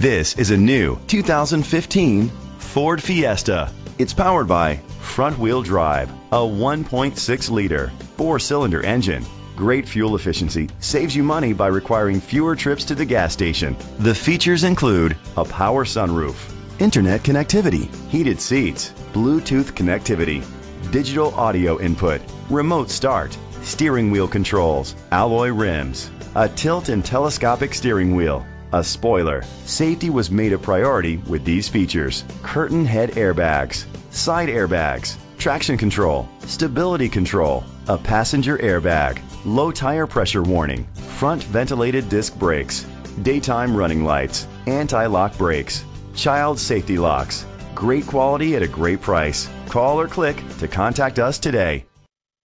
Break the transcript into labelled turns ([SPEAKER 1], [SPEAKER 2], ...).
[SPEAKER 1] This is a new 2015 Ford Fiesta. It's powered by front wheel drive, a 1.6 liter, four cylinder engine. Great fuel efficiency saves you money by requiring fewer trips to the gas station. The features include a power sunroof, internet connectivity, heated seats, Bluetooth connectivity, digital audio input, remote start, steering wheel controls, alloy rims, a tilt and telescopic steering wheel, a spoiler. Safety was made a priority with these features. Curtain head airbags, side airbags, traction control, stability control, a passenger airbag, low tire pressure warning, front ventilated disc brakes, daytime running lights, anti-lock brakes, child safety locks. Great quality at a great price. Call or click to contact us today.